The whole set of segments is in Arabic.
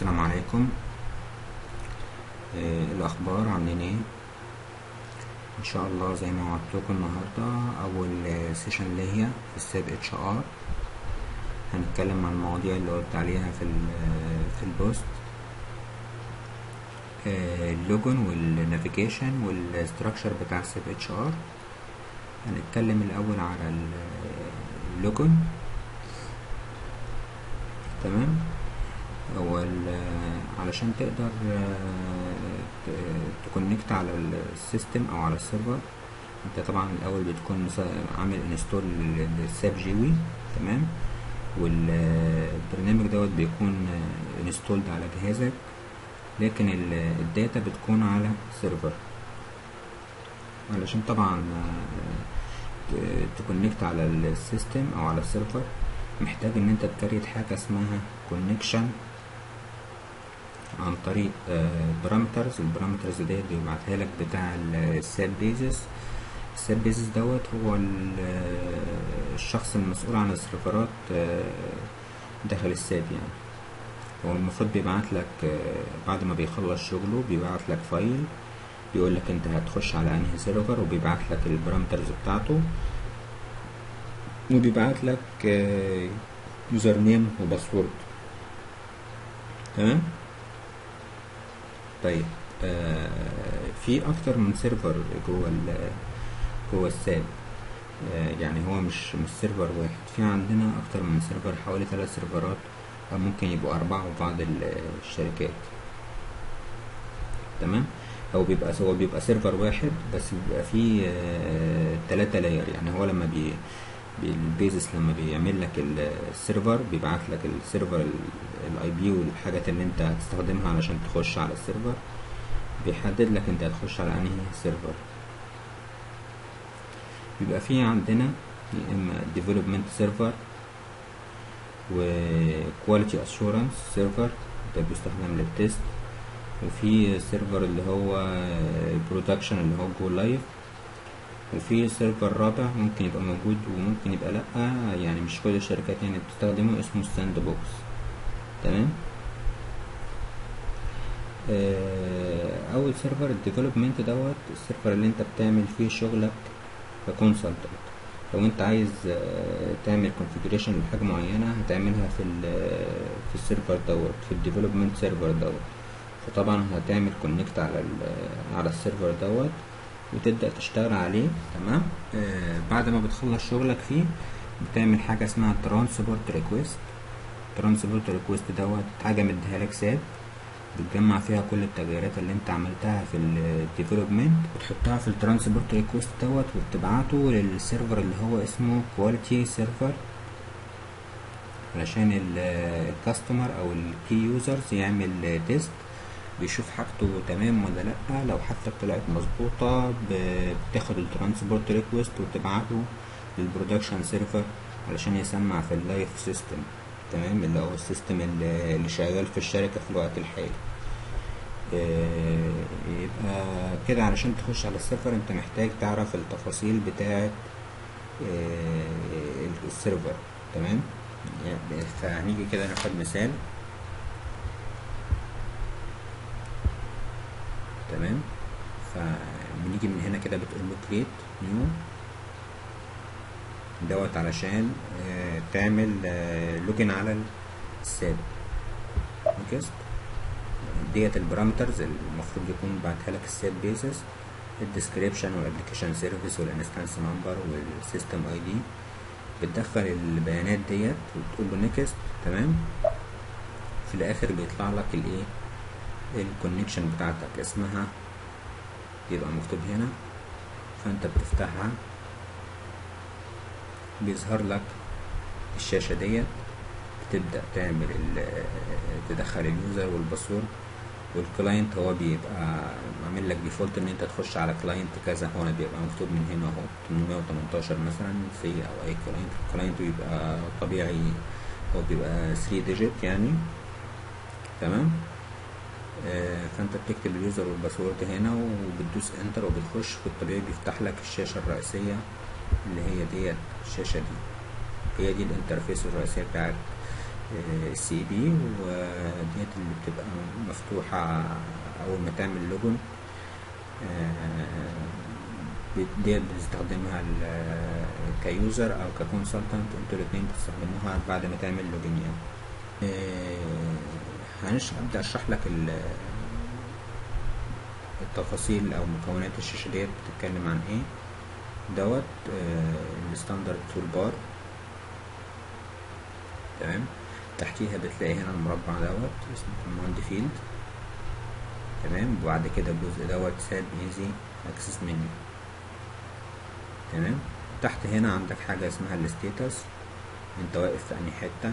السلام عليكم. آه، الأخبار عاملين إيه؟ إن شاء الله زي ما وعدتكم النهاردة أول session ليا في ال SAP HR هنتكلم عن المواضيع اللي قلت عليها في في ال post. آه، ال login وال navigation وال structure بتاع ال SAP HR هنتكلم الأول على ال- ال login تمام؟ هو علشان تقدر ت connect على ال system أو على ال server أنت طبعا الأول بتكون عامل install لل SAP GUI تمام؟ والبرنامج دوت بيكون installed على جهازك لكن ال- الداتا بتكون على server. علشان طبعا ت connect على ال system أو على ال server محتاج إن أنت ت create حاجة اسمها connection عن طريق parameters ال parameters ديت بيبعتها لك بتاع ال SAP Basis ال SAP Basis دوت هو آه، الشخص المسؤول عن ال server ات آه، داخل ال SAP يعني. هو المفروض بيبعت لك آه، بعد ما بيخلص شغله بيبعت لك file بيقول لك انت هتخش على انهي server وبيبعت لك ال parameters بتاعته. وبيبعت لك user name و password تمام؟ طيب آه في أكتر من server جوه جوه ال SAP آه يعني هو مش مش server واحد. في عندنا أكتر من server حوالي ثلاث server ات أو ممكن يبقوا أربعة في بعض ال- الشركات. تمام؟ هو بيبقى هو بيبقى server واحد بس بيبقى فيه آه تلاتة layer يعني هو لما بي- ال Basis لما بيعمل لك ال- ال server بيبعت لك ال server ال IP والحاجات اللي انت هتستخدمها علشان تخش على ال server بيحدد لك انت هتخش على انهي server بيبقى في عندنا يا إما development server و quality assurance server ده بيستخدم لل test وفي server اللي هو production اللي هو go live وفي server رابع ممكن يبقى موجود وممكن يبقى لأ. يعني مش كل الشركات يعني بتستخدمه اسمه sandbox تمام؟ آه، أول server ال development دوت ال server اللي أنت بتعمل فيه شغلك ك consultant لو أنت عايز آه، تعمل configuration لحاجة معينة هتعملها في ال في ال server دوت في ال development server دوت. فطبعا هتعمل connect على على ال server دوت. وتبدأ تشتغل عليه تمام؟ آه بعد ما بتخلص شغلك فيه بتعمل حاجة اسمها transport request. transport request دوت حاجة مديها لك SAP بتجمع فيها كل التغييرات اللي انت عملتها في ال development وتحطها في ال transport request دوت وبتبعته لل server اللي هو اسمه quality server علشان ال customer أو ال key users يعمل test بيشوف حاجته تمام ولا لأ لو حاجتك طلعت مظبوطة ب- بتاخد ال transport request وتبعته لل production server علشان يسمع في ال live system تمام؟ اللي هو ال system اللي شغال في الشركة في الوقت الحالي. آه، يبقى كده علشان تخش على ال server انت محتاج تعرف التفاصيل بتاعه آه، ال server تمام؟ يعني فهنيجي كده ناخد مثال. تمام؟ فبنيجي من هنا كده بتقول له create new دوت علشان آه، تعمل login على ال SAP. next ديت ال parameters المفروض يكون بعتها لك ال SAP Basis ال description وال application service وال instance number وال system ID بتدخل البيانات ديت وتقول له next تمام؟ في الآخر بيطلع لك الإيه؟ ال connection بتاعتك اسمها يبقى مكتوب هنا فأنت بتفتحها بيظهر لك الشاشة ديت بتبدأ تعمل تدخل ال user وال password وال client هو بيبقى عامل لك default إن أنت تخش على client كذا هنا بيبقى مكتوب من هنا أهو 818 مثلا سي أو اي client ال client بيبقى طبيعي هو بيبقى 3 digit يعني تمام؟ فانت بتكتب ال user وال password هنا وبتدوس enter وبتخش والطبيعي بيفتح لك الشاشة الرئيسية اللي هي ديت الشاشة دي. هي دي ال interface الرئيسية بتاعت السي بي وديت اللي بتبقى مفتوحة أول ما تعمل login ديت بتستخدمها ك user أو ك consultant أنتوا الاتنين بتستخدموها بعد ما تعمل login يعني. هنش هبدأ أشرح لك ال- التفاصيل أو مكونات الشاشة ديت بتتكلم عن إيه. دوت ال standard toolbar تمام؟ تحتيها بتلاقي هنا المربع دوت اسمه command field تمام؟ وبعد كده الجزء دوت SAP Easy Access menu تمام؟ تحت هنا عندك حاجة اسمها ال status. أنت واقف في أنهي حتة؟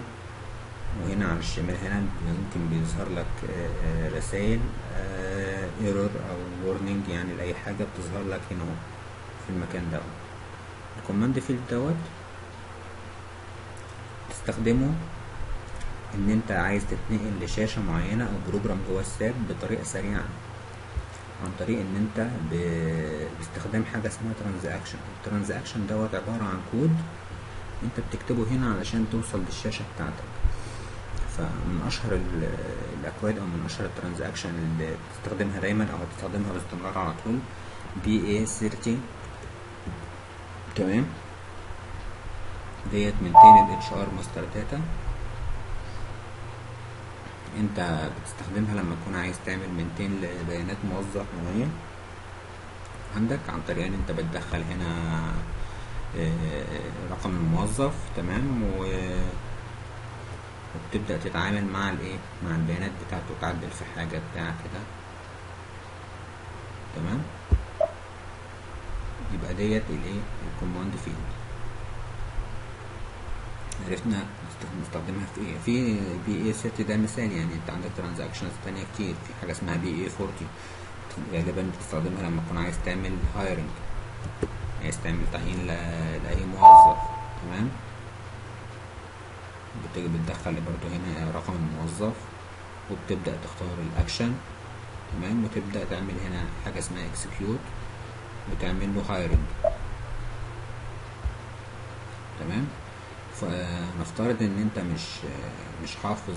وهنا على الشمال هنا يمكن بيظهر لك رسائل error أو warning يعني لأي حاجة بتظهر لك هنا في المكان دوت ال command field دوت تستخدمه إن أنت عايز تتنقل لشاشة معينة أو program جوه ال SAP بطريقة سريعة عن طريق إن أنت باستخدام حاجة اسمها transaction ال transaction دوت عبارة عن كود أنت بتكتبه هنا علشان توصل للشاشة بتاعتك. فمن أشهر ال- الأكواد أو من أشهر ال transaction اللي بتستخدمها دايما أو هتستخدمها باستمرار على طول PA30 تمام؟ ديت من تاني ال HR master data. أنت بتستخدمها لما تكون عايز تعمل maintain لبيانات موظف معين. عندك عن طريق إن أنت بتدخل هنا آه، رقم الموظف تمام؟ و وبتبدأ تتعامل مع الإيه؟ مع البيانات بتاعته تعدل في حاجة بتاع كده. تمام؟ يبقى ديت الإيه؟ ال command field. عرفنا نست- نستخدمها في إيه؟ في PA30 ده مثال يعني. أنت عندك transactions تانية كتير. في حاجة اسمها PA40 غالبا بتستخدمها لما تكون عايز تعمل hiring عايز تعمل تعيين لأي موظف. تمام؟ بتيجي بتدخل برضو هنا رقم الموظف وبتبدأ تختار الأكشن تمام؟ وتبدأ تعمل هنا حاجة اسمها execute بتعمل له hiring تمام؟ فنفترض إن أنت مش مش حافظ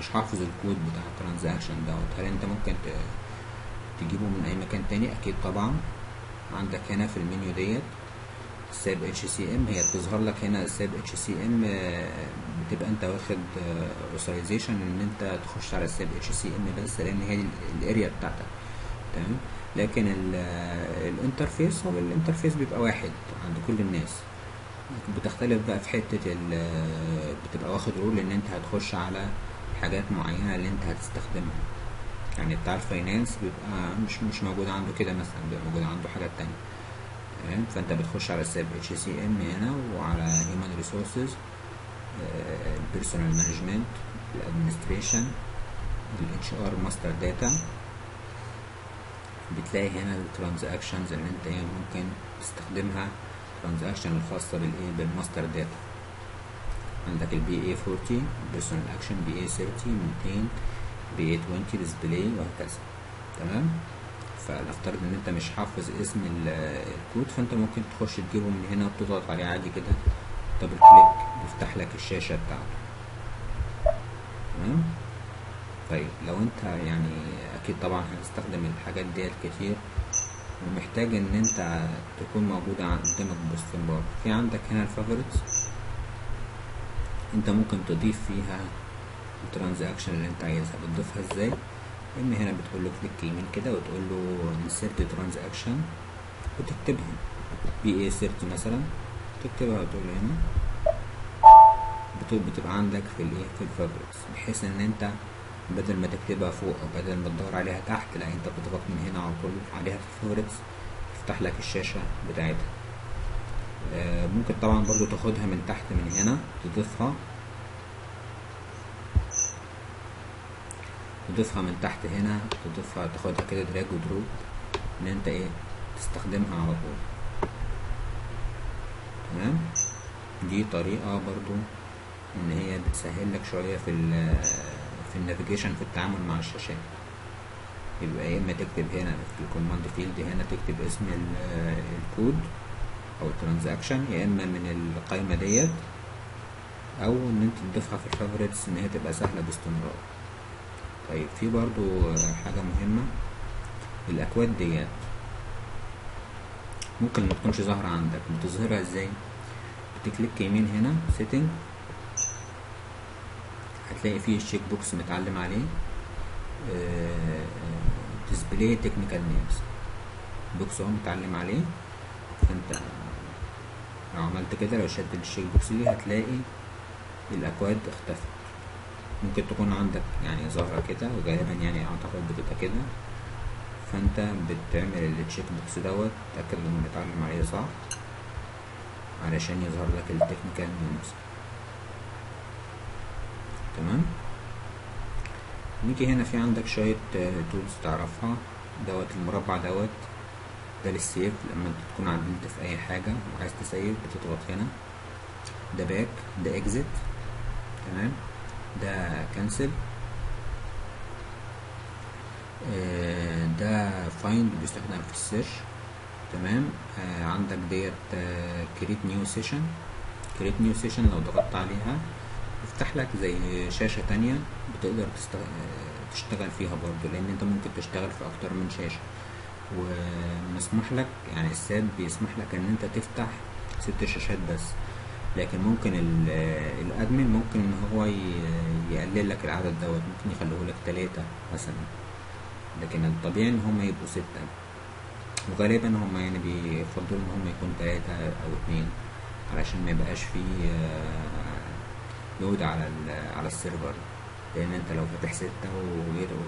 مش حافظ الكود بتاع ال transaction دوت. هل أنت ممكن تجيبه من أي مكان تاني؟ أكيد طبعا. عندك هنا في المنيو ديت SAP HCM هي بتظهر لك هنا SAP HCM بتبقى انت واخد authorization ان انت تخش على ال SAP HCM بس لأن هي ال area بتاعتك. تمام؟ لكن ال- ال interface هو ال interface بيبقى واحد عند كل الناس. بتختلف بقى في ال بتبقى واخد role ان انت هتخش على حاجات معينة اللي انت هتستخدمها. يعني بتاع ال finance بيبقى مش مش موجود عنده كده مثلا بيبقى موجود عنده حاجات تانية. تمام فانت بتخش على ال SAP HCM هنا وعلى human resources ال personnel management ال administration ال HR master data بتلاقي هنا ال transactions اللي انت إيه ممكن تستخدمها transaction الخاصة بالايه بال master data عندك البي اي 40 بيرسونال اكشن بي اي 30 200 بي اي 20 ديسبلاي وهكذا. تمام؟ فنفترض إن أنت مش حافظ اسم ال- الكود فأنت ممكن تخش تجيبه من هنا وتضغط عليه عادي كده double click يفتح لك الشاشة بتاعته. تمام؟ طيب لو أنت يعني أكيد طبعا هتستخدم الحاجات ديت كتير ومحتاج إن أنت تكون موجودة قدامك باستمرار في عندك هنا ال favorites؟ أنت ممكن تضيف فيها ال transaction اللي أنت عايزها. بتضيفها إزاي؟ اما هنا بتقول له click يمين كده وتقول له insert transaction وتكتبها. PA30 مثلا؟ تكتبها وتقول له هنا. بت- بتبقى عندك في الايه في ال favorites بحيث إن أنت بدل ما تكتبها فوق أو بدل ما تدور عليها تحت لا أنت بتضغط من هنا على طول عليها في ال favorites تفتح لك الشاشة بتاعتها. آه، ممكن طبعا برضو تاخدها من تحت من هنا تضيفها. تضيفها من تحت هنا تضيفها تاخدها كده drag و drop إن أنت إيه تستخدمها على طول. تمام؟ دي طريقة برضو إن هي بتسهل لك شوية في ال في ال navigation في التعامل مع الشاشات. يبقى يا إما تكتب هنا في ال command field هنا تكتب اسم ال- الكود أو ال transaction يا إما من القائمة ديت أو إن أنت تضيفها في ال favorites إن هي تبقى سهلة باستمرار. طيب في برضو حاجة مهمة. الأكواد ديت ممكن ما تكونش ظاهرة عندك. بتظهرها إزاي؟ بت click يمين هنا setting هتلاقي فيه ال check box متعلم عليه. display technical names box أهو متعلم عليه. فأنت لو عملت كده لو شلت ال check box دي هتلاقي الأكواد اختفت. ممكن تكون عندك يعني ظاهرة كده وغالبا يعني أعتقد بتبقى كده. فأنت بتعمل ال check box دوت تأكد إنه متعلم عليه صح علشان يظهر لك ال technical names تمام؟ نيجي هنا في عندك شوية tools تعرفها. دوت المربع دوت ده لل save لما أنت تكون عدلت في أي حاجة وعايز ت save بتضغط هنا. ده back ده exit تمام؟ ده cancel ده find بيستخدم في ال search. تمام. آه عندك ديت create new session create new session لو ضغطت عليها يفتح لك زي شاشة تانية بتقدر تشتغل فيها برضو لأن أنت ممكن تشتغل في أكتر من شاشة. ومسموح لك يعني ال SAP بيسمح لك إن أنت تفتح ست شاشات بس. لكن ممكن ال admin ممكن إن هو يقلل لك العدد دوت ممكن يخليه لك تلاتة مثلا. لكن الطبيعي إن هم يبقوا ستة. وغالبا هم يعني بيفضلوا إن هم يكون تلاتة أو اتنين علشان ما يبقاش فيه load على على ال server. لأن أنت لو فاتح ستة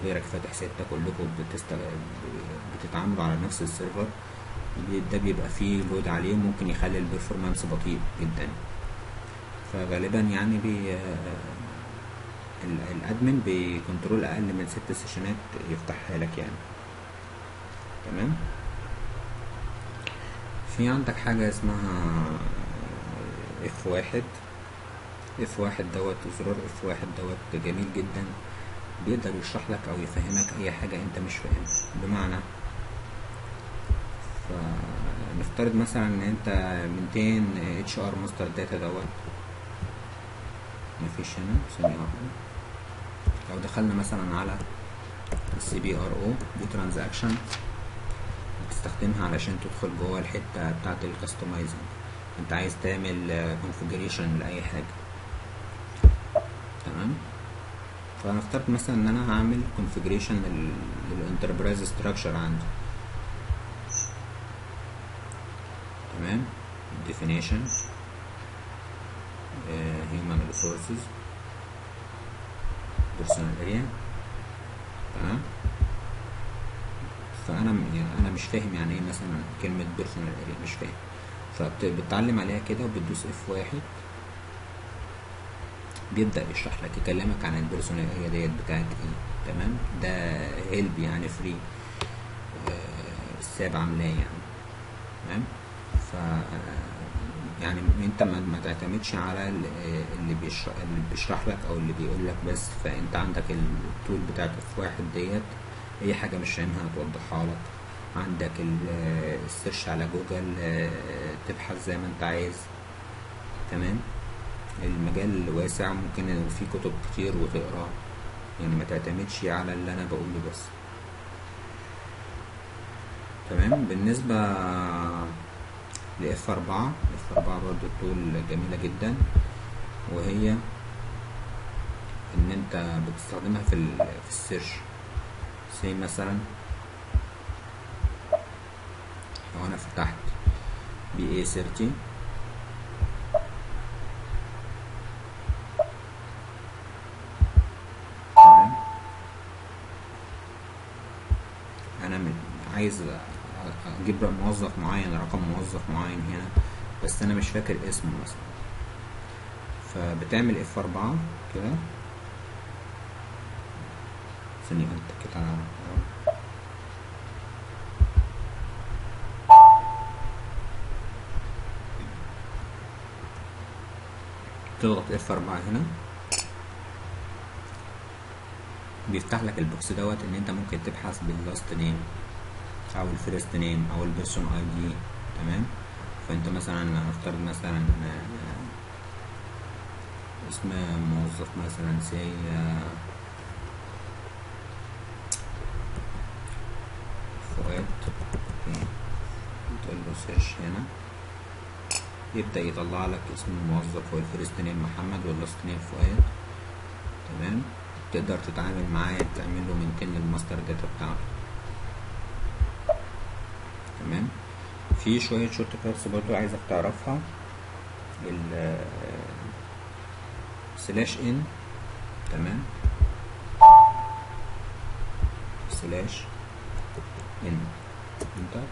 وغيرك فاتح ستة كلكم. بتتعاملوا على نفس ال server ده بيبقى فيه load عليه ممكن يخلي ال performance بطيء جدا. فغالبا يعني بي ال admin ب control أقل من ست session ات يفتحها لك يعني. تمام؟ في عندك حاجة اسمها F واحد. F واحد دوت زرار F واحد دوت جميل جدا. بيقدر يشرح لك أو يفهمك أي حاجة أنت مش فاهمها. بمعنى فنفترض مثلا إن أنت 200 HR master data دوت. مفيش هنا ثانية واحدة. لو دخلنا مثلا على ال SPRO دي transaction بتستخدمها علشان تدخل جوه الحتة بتاعة ال customizing انت عايز تعمل configuration لأي حاجة. تمام؟ فنفترض مثلا إن أنا هعمل configuration لل enterprise structure عندي. تمام؟ definition uh, human resources. Personal area تمام؟ فأنا يعني أنا مش فاهم يعني إيه مثلا كلمة personal area مش فاهم. فبتتعلم عليها كده وبتدوس F واحد. بيبدأ يشرح لك يكلمك عن ال personal area ديت بتاعت إيه. تمام؟ ده help يعني free آه ال SAP عاملاه يعني. تمام؟ ف يعني انت ما, تعتمدش على اللي بيشرح, اللي بيشرح لك أو اللي بيقول لك بس فانت عندك ال tool بتاعت F واحد ديت اي حاجة مش فاهمها هتوضحها لك. عندك ال search على جوجل تبحث زي ما انت عايز. تمام؟ المجال واسع ممكن في كتب كتير وتقرا يعني ما تعتمدش على اللي أنا بقوله بس. تمام؟ بالنسبة ل F أربعة. F أربعة برضو ال tool جميلة جدا. وهي إن أنت بتستخدمها في, في ال search. زي مثلا لو أنا فتحت PA thirty. أنا عايز أجيب موظف معين رقم موظف معين هنا بس أنا مش فاكر اسمه مثلا. فبتعمل اف أربعة كده. ثانية أنت كده تضغط اف أربعة هنا. بيفتح لك ال box دوت إن أنت ممكن تبحث بال last name. أو ال first name أو ال person ID تمام؟ فأنت مثلا نفترض مثلا اسم موظف مثلا سي فؤاد. تقول له هنا. يبدأ يطلع لك اسم الموظف وال first name محمد وال last name فؤاد. تمام؟ تقدر تتعامل معاه تعمل له maintain لل master data بتاعته تمام في شوية shortcuts برضو عايزك تعرفها. ال slash N تمام. slash N انت. إيه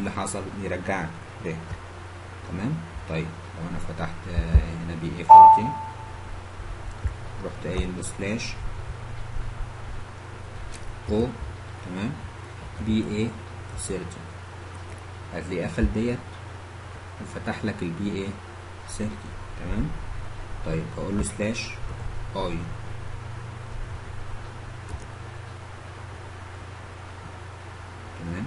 اللي حصل؟ يرجعك. back تمام؟ طيب. لو أنا فتحت هنا PA 40 رحت قايل له slash O تمام؟ PA 30 هتلاقيه قفل ديت وفتح لك ال PA 30 تمام؟ طيب هقول له slash I تمام؟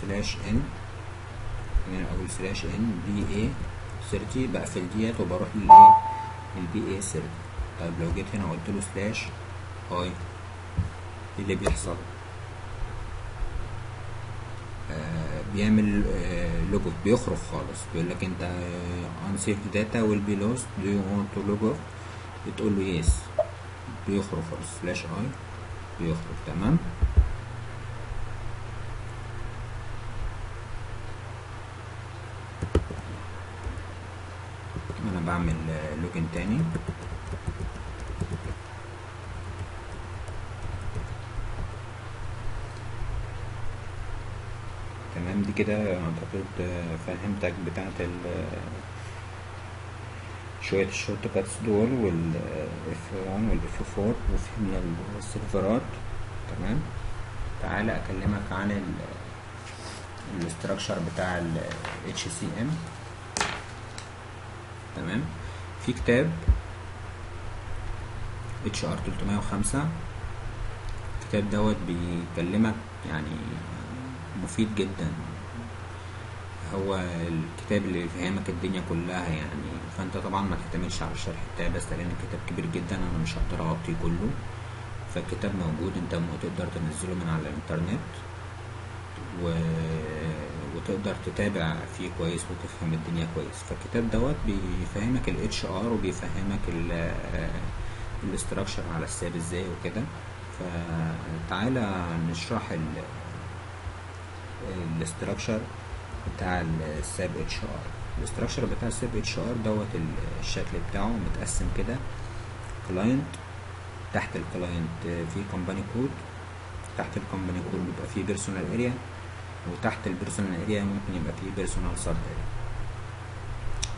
slash N يعني أقول slash N PA 30 بقفل ديت وبروح للايه ال PA 30 طيب لو جيت هنا قلت له slash I إيه اللي بيحصل. آه بيعمل آه log بيخرج خالص. بيقول لك انت unsaved data will be lost. Do you want to log off? بتقول له yes بيخرج خالص. slash I بيخرج. تمام أنا بعمل login تاني دي كده أعتقد فهمتك بتاعت ال شوية ال shortcuts دول وال F 1 وال F 4 وفهمنا السيرفرات تمام؟ تعالى أكلمك عن ال structure بتاع ال HCM تمام؟ في كتاب HR 305 الكتاب دوت بيكلمك يعني مفيد جدا. هو الكتاب اللي يفهمك الدنيا كلها يعني. فأنت طبعا ما تعتمدش على الشرح بتاعي بس لأن الكتاب كبير جدا أنا مش هقدر أغطيه كله. فالكتاب موجود أنت تقدر تنزله من على الإنترنت. و... وتقدر تتابع فيه كويس وتفهم الدنيا كويس. فالكتاب دوت بيفهمك ال HR وبيفهمك ال ال structure على ال SAP إزاي وكده. فتعالى نشرح ال ال structure بتاع ال SAP HR. ال structure بتاع ال SAP HR دوت الشكل بتاعه متقسم كده. client تحت ال client في company code تحت ال company code بيبقى فيه personnel area وتحت ال personnel area ممكن يبقى فيه personnel sub area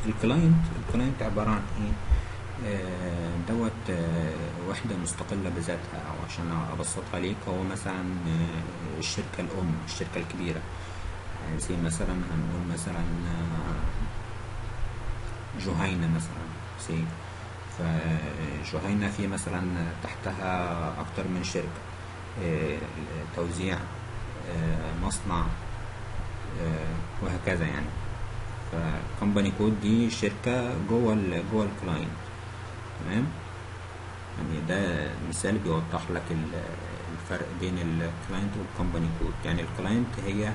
ال client ال client عبارة عن إيه؟ آه دوت آه وحدة مستقلة بذاتها أو عشان أبسطها ليك هو مثلا آه الشركة الأم الشركة الكبيرة. زي مثلا هنقول مثلا جهينة مثلا سي فجهينة في مثلا تحتها أكتر من شركة توزيع مصنع وهكذا يعني. ف company code دي شركة جوه ال جوه ال client تمام؟ يعني ده مثال بيوضح لك الفرق بين ال client وال company code يعني ال client هي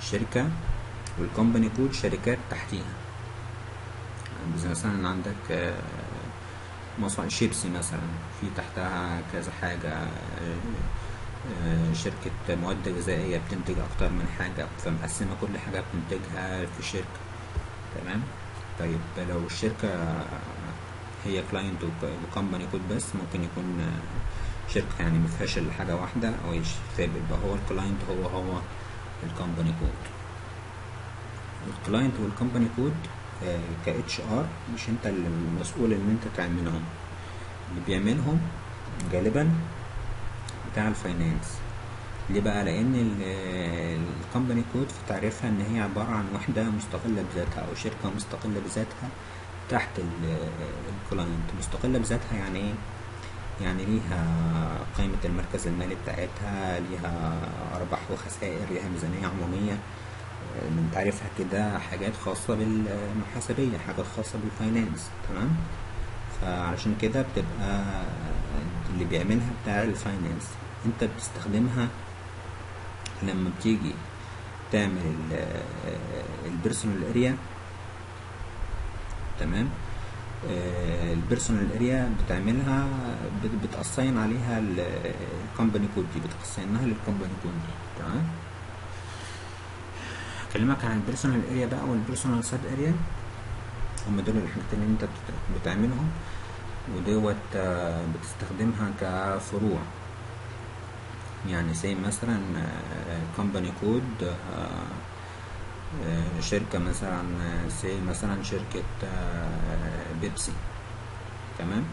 شركة وال company code شركات تحتيها. يعني مثلا عندك مصنع شيبسي مثلا في تحتها كذا حاجة شركة مواد غذائية بتنتج أكتر من حاجة فمقسمة كل حاجة بتنتجها في شركة. تمام؟ طيب لو الشركة هي client و company code بس ممكن يكون شركة يعني مفيهاش إلا حاجة واحدة أو فيبقى هو ال client هو هو ال company code ال client وال company code ك HR مش انت المسؤول ان انت تعملهم. اللي بيعملهم غالبا بتاع ال finance ليه بقى؟ لأن ال company code في تعريفها إن هي عبارة عن وحدة مستقلة بذاتها أو شركة مستقلة بذاتها تحت ال client مستقلة بذاتها يعني إيه؟ يعني ليها قائمة المركز المالي بتاعتها ليها أرباح وخسائر ليها ميزانية عمومية آه، من تعريفها كده حاجات خاصة بالمحاسبية حاجات خاصة بال finance تمام؟ فعلشان كده بتبقى اللي بيعملها بتاع ال finance انت بتستخدمها لما بتيجي تعمل ال personnel area تمام؟ ال personnel area بتعملها بت- بتقصين عليها الكومباني كود دي بتقصينها للكومباني كود دي تمام؟ أكلمك عن ال personnel area بقى وال personnel sub area هم دول الحاجتين اللي انت بت- بتعملهم ودوت آه، بتستخدمها كفروع. يعني زي مثلا company code شركة مثلا زي مثلا شركة آه، بيبسي. تمام؟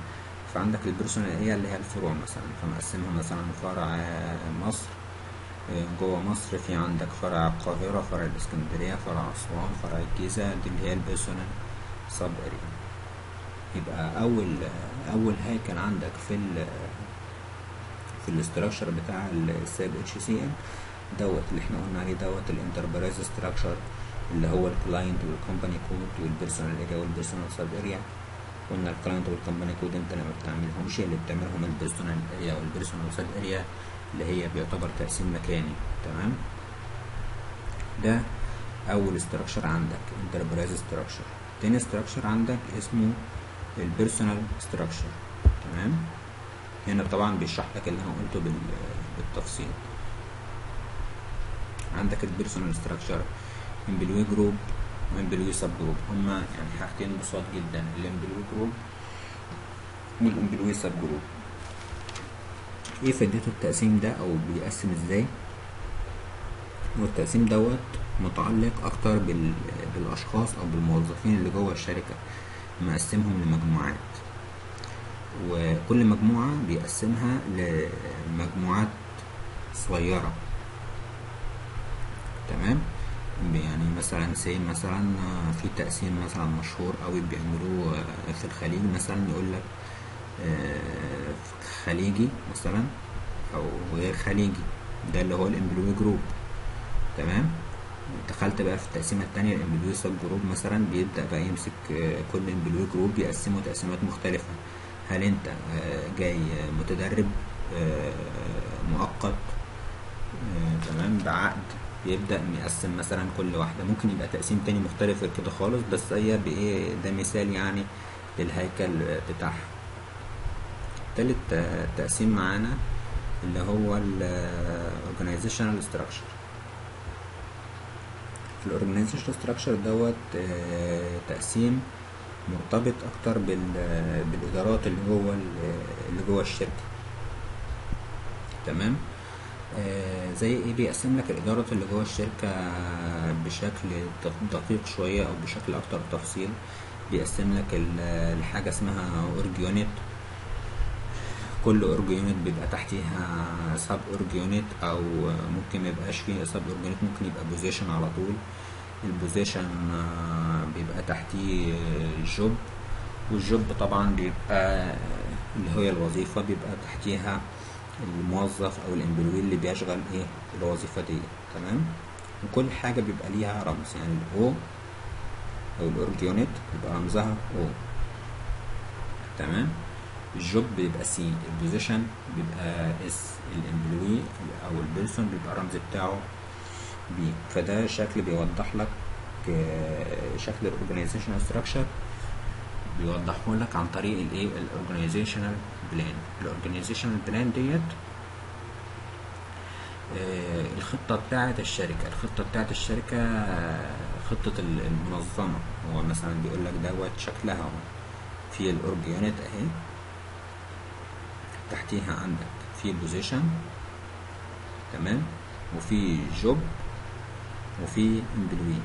فعندك ال personnel area اللي هي الفروع مثلا. فمقسمها مثلا فرع آه، مصر آه، جوه مصر. في عندك فرع القاهرة فرع الإسكندرية فرع أسوان فرع الجيزة. دي اللي هي ال personnel sub area يبقى أول أول هيكل عندك في ال في ال structure بتاع ال SAP HCM دوت. اللي إحنا قلنا عليه دوت ال enterprise structure اللي هو ال client وال company code والبيرسونال اريا والبيرسونال سب اريا قلنا الكلاينت والكومباني كود انت لما بتعملهمش اللي بتعملهم ال personnel area وال personnel sub area اللي هي بيعتبر تقسيم مكاني. تمام؟ ده أول structure عندك enterprise structure تاني structure عندك اسمه ال personnel structure تمام؟ هنا طبعا بيشرح لك اللي أنا قلته بال- بالتفصيل. عندك ال personnel structure employee group و employee sub group هما يعني حاجتين بساط جدا. ال employee group وال employee sub group إيه فائدته التقسيم ده أو بيقسم إزاي؟ والتقسيم دوت متعلق أكتر بال... بالأشخاص أو بالموظفين اللي جوه الشركة. مقسمهم لمجموعات. وكل مجموعة بيقسمها لمجموعات صغيرة. تمام؟ يعني مثلا سي مثلا آه، في تقسيم مثلا مشهور قوي بيعملوه آه، في الخليج. مثلا يقول لك خليجي مثلا أو غير خليجي ده اللي هو ال employee group. تمام؟ دخلت بقى في التقسيمة التانية ال employee sub group مثلا بيبدأ بقى يمسك آه، كل employee group يقسمه تقسيمات مختلفة. هل أنت آه، جاي آه، متدرب آه، مؤقت؟ آه، تمام؟ بعقد. بيبدأ يقسم مثلا كل واحدة. ممكن يبقى تقسيم تاني مختلف كده خالص بس هي بإيه ده مثال يعني للهيكل بتاعها. تالت آه، تقسيم معانا اللي هو ال آه، organizational structure. ال organization structure دوت آه، تقسيم مرتبط أكتر بال- بالإدارات اللي جوه ال- اللي جوه الشركة. تمام؟ زي إيه بيقسم لك الادارات اللي جوه الشركة بشكل دق- دقيق شوية أو بشكل أكتر تفصيل؟ بيقسم لك ال- الحاجة اسمها org unit كل org unit بيبقى تحتيها sub org unit أو ممكن ما يبقاش فيه sub org unit ممكن يبقى position على طول. ال position بيبقى تحتيه job وال job طبعا بيبقى اللي هي الوظيفة بيبقى تحتيها الموظف أو ال employee اللي بيشغل إيه؟ الوظيفة دي تمام؟ وكل حاجة بيبقى ليها رمز يعني ال O أو ال org unit بيبقى رمزها O تمام؟ ال job بيبقى C ال position بيبقى S ال employee أو ال person بيبقى الرمز بتاعه P فده شكل بيوضح لك آه، شكل ال organizational structure بيوضحه لك عن طريق الايه؟ ال organizational plan ال organizational plan ديت آه، الخطة بتاعة الشركة. الخطة بتاعة الشركة آه، خطة ال- المنظمة. هو مثلا بيقول لك دوت شكلها أهو. في ال org unit أهي. تحتيها عندك في position تمام؟ وفي job وفي employee